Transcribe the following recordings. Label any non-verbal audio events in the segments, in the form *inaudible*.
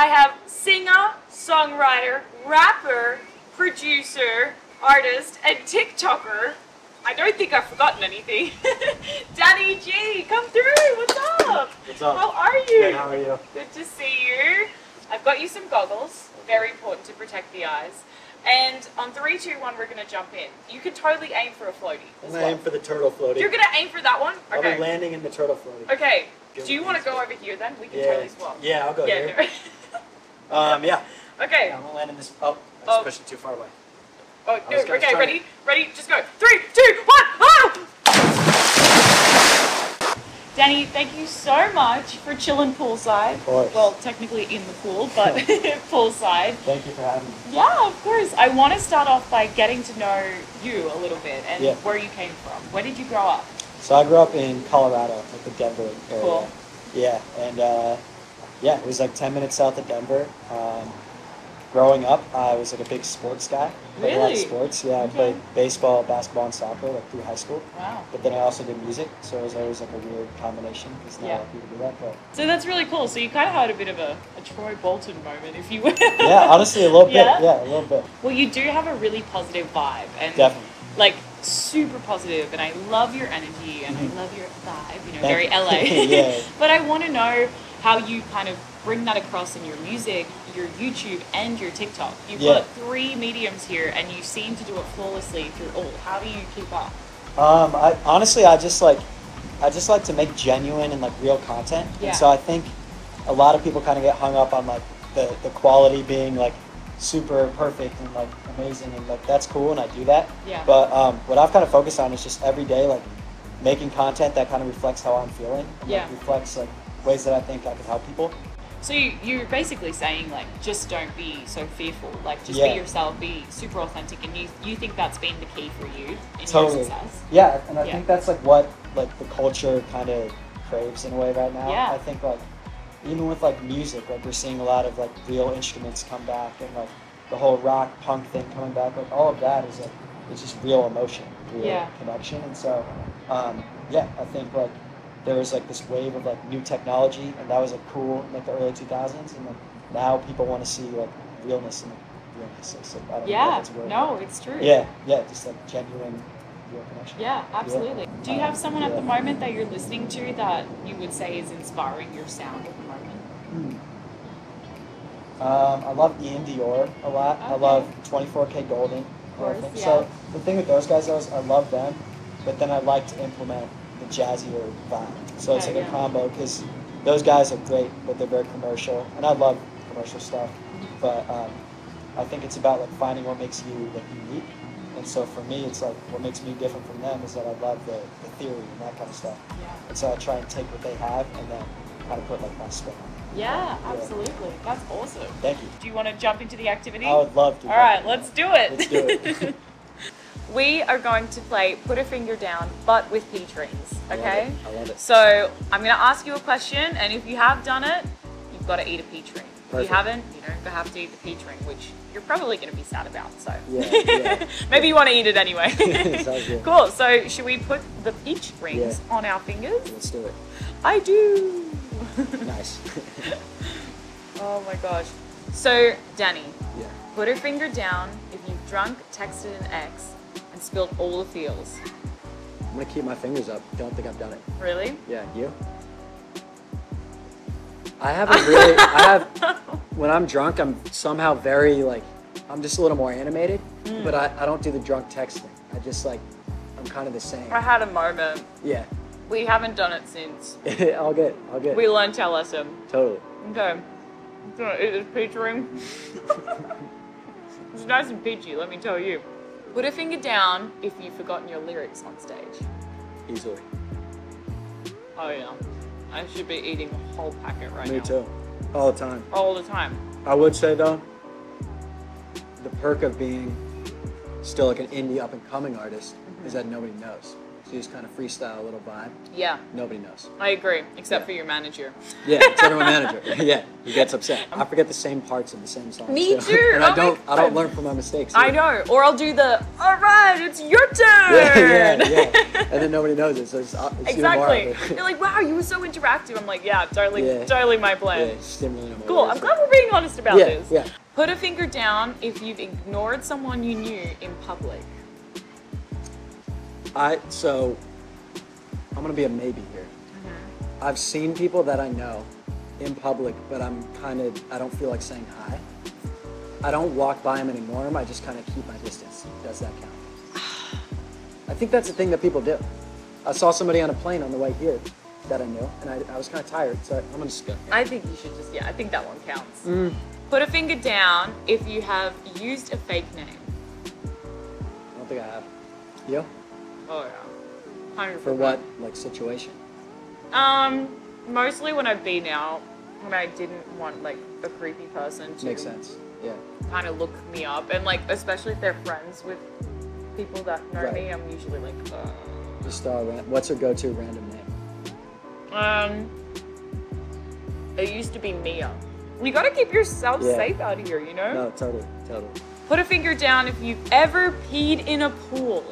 I have singer, songwriter, rapper, producer, artist, and TikToker. I don't think I've forgotten anything. *laughs* Danny G, come through. What's up? What's up? How are you? Good, how are you? Good to see you. I've got you some goggles. Very important to protect the eyes. And on three, two, one, we're gonna jump in. You can totally aim for a floaty. I'm gonna well. aim for the turtle floaty. You're gonna aim for that one. I'll Okay. be landing in the turtle floaty. Okay. Give Do you want to go over here then? We can Yeah. totally swap. Yeah, I'll go yeah. here. *laughs* Um, yeah. okay. Yeah, I'm gonna land in this. Oh, I just Oh. pushed it too far away. Oh, no. Okay. Ready? Ready? Just go. Three, two, one. Oh! Danny, thank you so much for chilling poolside. Of course. Well, technically in the pool, but *laughs* *laughs* poolside. Thank you for having me. Yeah, of course. I want to start off by getting to know you a little bit and Yeah. where you came from. Where did you grow up? So I grew up in Colorado, like the Denver area. Cool. Yeah, and uh, yeah, it was like 10 minutes south of Denver. Um, growing up, I was like a big sports guy. Played a lot of Really? sports. Yeah, I played baseball, basketball, and soccer like through high school. Wow. But then I also did music, so it was always like a weird combination because not Yeah. a lot of people do that. But So that's really cool. So you kind of had a bit of a, a Troy Bolton moment, if you will. yeah, honestly, a little bit. Yeah? A little bit. Well, you do have a really positive vibe, and Definitely. like super positive, and I love your energy and. I love your vibe. You know, Thank very. LA. *laughs* Yeah. *laughs* but I want to know how you kind of bring that across in your music, your YouTube, and your TikTok. You've Yeah. got three mediums here, and you seem to do it flawlessly through all. How do you keep up? Um, I honestly, I just like, I just like to make genuine and like real content. Yeah. And so I think a lot of people kind of get hung up on like the the quality being like super perfect and like amazing and like that's cool and I do that. Yeah. But um, what I've kind of focused on is just every day like making content that kind of reflects how I'm feeling. And, Yeah. Like, reflects like ways that I think I can help people. So you, you're basically saying like, just don't be so fearful. Like, just Yeah. be yourself, be super authentic, and you you think that's been the key for you in Totally. your success. Yeah, and I Yeah. think that's like what like the culture kind of craves in a way right now. Yeah. I think like even with like music, like we're seeing a lot of like real instruments come back and like the whole rock punk thing coming back. Like all of that is like it's just real emotion, real Yeah. connection. And so um, yeah, I think like there was like this wave of like new technology and that was like cool in like the early 2000s and like now people want to see like realness and like, realness. It's, like, I don't know Yeah. if it's word. No, it's true. Yeah, yeah, just like genuine real connection. Yeah, absolutely. Do you have someone at the moment that you're listening to that you would say is inspiring your sound at the moment? Um, I love Iann Dior a lot. I love 24kGoldn. Course, yeah. So the thing with those guys though is I love them, but then I like to implement the jazzier vibe. So it's like a combo because those guys are great, but they're very commercial, and I love commercial stuff. But um, I think it's about like finding what makes you like unique. And so for me, it's like what makes me different from them is that I love the, the theory and that kind of stuff. Yeah. And so I try and take what they have and then kind of put like my spin on it. Yeah, Yeah. absolutely. That's awesome. Thank you. Do you want to jump into the activity? I would love to. All right, let's do it. Let's do it. *laughs* we are going to play put a finger down, but with peach rings. I love Okay. I love it. So I'm going to ask you a question, and if you have done it, you've got to eat a peach ring. If you haven't, you don't have to eat the peach ring, which you're probably going to be sad about. So Yeah, yeah. *laughs* maybe you want to eat it anyway. *laughs* Cool. So should we put the peach rings Yeah. on our fingers? Let's do it. I do. Nice. *laughs* oh my gosh. So Danny, yeah. put a finger down if you've drunk, texted an ex, and spilled all the feels. I'm gonna keep my fingers up. Don't think I've done it. Really? Yeah, you? I haven't really. I have. *laughs* When I'm drunk, I'm somehow very like. I'm just a little more animated, Mm. but I, I don't do the drunk texting. I just like. I'm kind of the same. I had a moment. Yeah. We haven't done it since. I'll get. I'll get. We learned our lesson. Totally. Okay. I'm gonna eat this peach ring. It's nice and peachy, let me tell you. Put a finger down if you've forgotten your lyrics on stage. Easily. Oh yeah. I should be eating a whole packet right now. Me now. too. All the time. All the time. I would say though, the perk of being still like an indie up and coming artist is mm-hmm. that nobody knows. So you just kind of freestyle a little vibe. Yeah, Nobody knows. I agree, except Yeah. for your manager. Yeah, it's everyone manager. *laughs* *laughs* yeah, he gets upset. I forget the same parts of the same song. Me too. *laughs* and Oh I don't. I don't learn from my mistakes. I know. Or I'll do the, all right, it's your turn. Yeah, yeah, yeah. And then nobody knows it, so it's, uh, it's exactly. You're like, wow, you were so interactive. I'm like, yeah, totally, Yeah. totally my yeah, plan. you just didn't really know what Cool. I'm glad we're being honest about Yeah, this. yeah. Put a finger down if you've ignored someone you knew in public. I so I'm gonna be a maybe here. Mm-hmm. I've seen people that I know in public, but I'm kind of I don't feel like saying hi. I don't walk by them anymore. I just kind of keep my distance. Does that count? *sighs* I think that's the thing that people do. I saw somebody on a plane on the way here that I knew, and I, I was kind of tired, so I'm gonna just go. I think you should just, yeah, I think that one counts. Mm. Put a finger down if you have used a fake name. I don't think I have. You? Oh, yeah. 100%. For what like situation? Um, mostly when I've been out, when I didn't want like a creepy person to Makes sense. Yeah. kind of look me up, and like especially if they're friends with people that know Right. me, I'm usually like, uh, uh, ran- what's your go-to random name? um, it used to be Mia. You gotta keep yourself Yeah. safe out here, you know. No, totally, totally. Put a finger down if you've ever peed in a pool.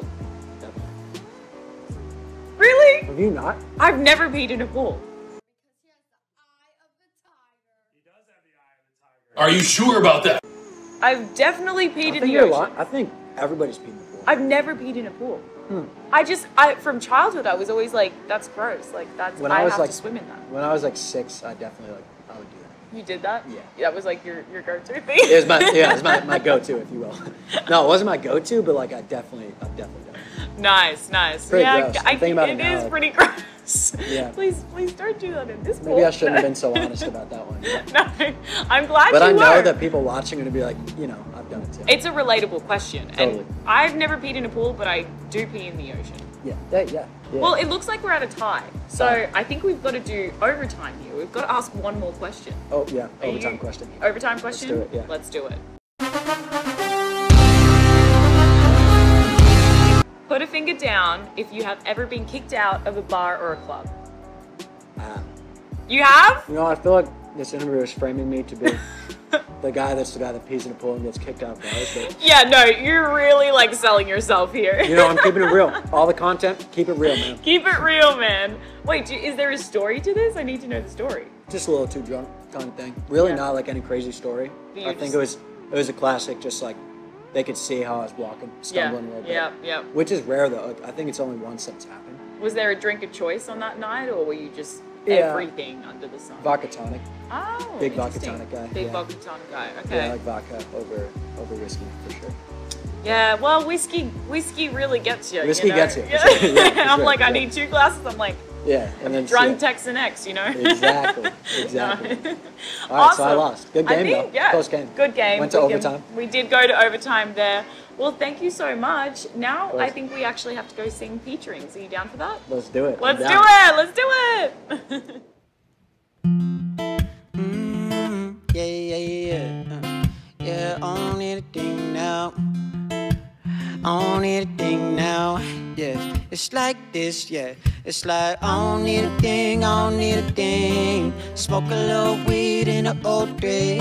Definitely. Really? Have you not? I've never peed in a pool. Are you sure about that? I've definitely peed I in the ocean. lying. I think everybody's peed in the pool. I've never peed in a pool. Hmm. I just, I from childhood, I was always like, that's gross. Like that's, When I, I was have like- to swim in that. When I was like six, I definitely like I would do that. You did that? Yeah. That was like your your go-to thing. It was my yeah, it was my, my *laughs* go-to, if you will. *laughs* No, it wasn't my go-to, but like I definitely, I definitely done it. Nice, nice. Pretty yeah, gross. I I'm about it it now, is like- pretty *laughs* gross. Yeah. Please, please don't do that in this pool. Maybe I shouldn't have been so *laughs* honest about that one. *laughs* no, I'm glad But I know were. that people watching are gonna be like, you know, I've done it too. It's a relatable question, Totally. and I've never peed in a pool, but I do pee in the ocean. yeah, yeah, yeah. yeah. Well, it looks like we're at a tie, so. I think we've got to do overtime here. We've got to ask one more question. oh yeah, overtime question. Overtime question. do it, yeah. Let's do it. Finger down if you have ever been kicked out of a bar or a club. You have? You know, I feel like this interview is framing me to be *laughs* the guy that's the guy that pees in a pool and gets kicked out of bars. But Yeah, no, you're really like selling yourself here. you know, I'm keeping it real. All the content, keep it real, man. Keep it real, man. Wait, is there a story to this? I need to know the story. Just a little too drunk kind of thing. Really Yeah. not like any crazy story. I think just- it was it was a classic. Just like they could see how I was walking, Yeah, stumbling a little bit. yeah, yeah. Which is rare though. I think it's only once that's happened. Was there a drink of choice on that night, or were you just Yeah. everything under the sun? Vodka tonic. Oh, Big vodka tonic guy, Big yeah. vodka tonic guy. Yeah, Okay. I like vodka over over whiskey for sure. Yeah, well, whiskey, whiskey really gets you. Whiskey you know? gets you, Yeah. *laughs* sure. Yeah, I'm like, I need two glasses. I'm like, Yeah, and then drunk yeah. Texan X, you know? Exactly, *laughs* exactly. No. *laughs* All right, so I lost. Good I game think, though. Yeah, Close game. Good game. Went to We can- overtime. we did go to overtime there. Well, thank you so much. Now. I think we actually have to go sing featuring. Are you down for that? Let's do it. Let's do it. Let's do it. Mm, *laughs* yeah, yeah, yeah, yeah. Uh, yeah, on anything now. On anything now. Yeah, it's like this, yeah. It's like I don't need a thing, I don't need a thing. Smoke a little weed in the old day.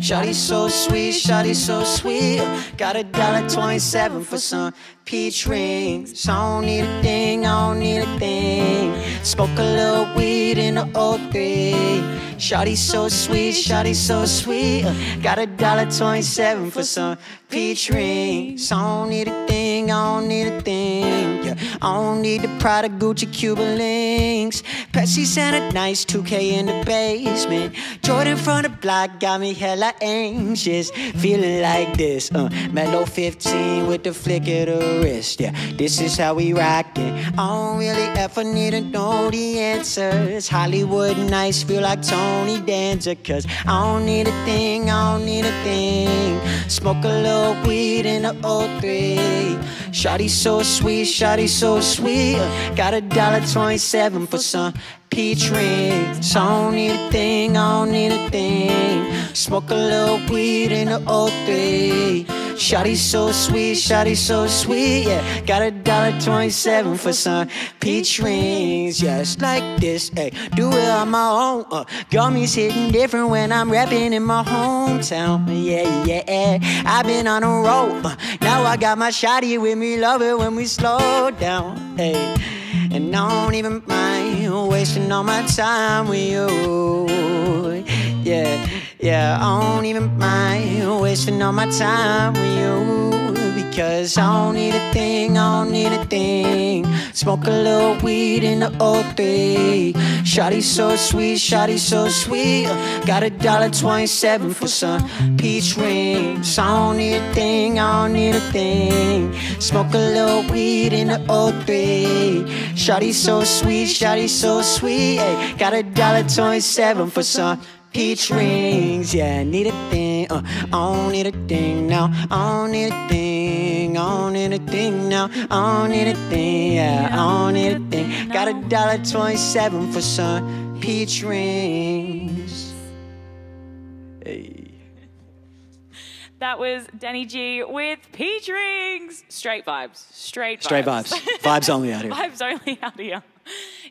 Shawty so sweet, shawty so sweet. Got a dollar twenty-seven for some peach rings. I don't need a thing, I don't need a thing. Smoke a little weed in the old day. Shawty so sweet, shawty so sweet. Got a dollar twenty-seven for some peach rings. I don't need a thing, I don't need a thing. I don't need the Prada, Gucci, Cuban links. Pepsi Santa nice, 2K in the basement. Jordan from the block got me hella anxious. Feeling like this, uh, Mellow 15 with the flick of the wrist. Yeah, this is how we rockin'. I don't really ever need to know the answers. Hollywood nights feel like Tony Danza. Cause I don't need a thing, I don't need a thing. Smoke a little weed in the 03. Shawty so sweet, shawty so sweet. Got a dollar 27 for some peach rings. I don't need a thing, I don't need a thing. Smoke a little weed in the 03. Shotty so sweet, shotty so sweet, yeah. Got a dollar twenty-seven for some peach rings, yeah. It's like this, hey. Do it on my own, uh. Gummies hitting different when I'm rapping in my hometown, yeah, yeah. I've been on a roll, uh. now I got my shotty with me, love it when we slow down, hey. And I don't even mind wasting all my time with you. Yeah, yeah, I don't even mind wasting all my time with you. Because I don't need a thing, I don't need a thing. Smoke a little weed in the O3. Shotty so sweet, shotty so sweet. Got a dollar twenty-seven for some peach rings. I don't need a thing, I don't need a thing. Smoke a little weed in the O3. Shotty so sweet, shotty so sweet. Got a dollar twenty-seven for some peach rings. Yeah, need a thing. Uh, I don't need a thing now. I don't need a thing. I don't need a thing now. I don't need a thing. Yeah, I don't need a thing. Got a dollar twenty-seven for some peach rings. Hey. That was Danny G with Peach Rings. Straight vibes. Straight vibes. Straight vibes. Vibes only out here. *laughs* vibes only out here.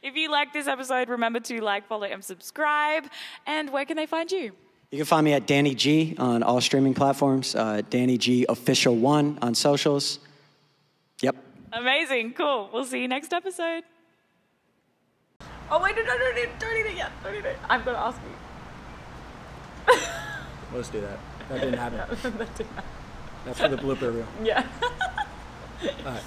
If you like this episode, remember to like, follow, and subscribe. And where can they find you? You can find me at Danny G on all streaming platforms. Uh, Danny G official one on socials. Yep. Amazing. Cool. We'll see you next episode. Oh, wait, no, no, no, no, don't eat it yet. Don't eat it. I'm going to ask you. Let's do that. *laughs* That didn't happen. That's for the blooper reel. yeah. All right.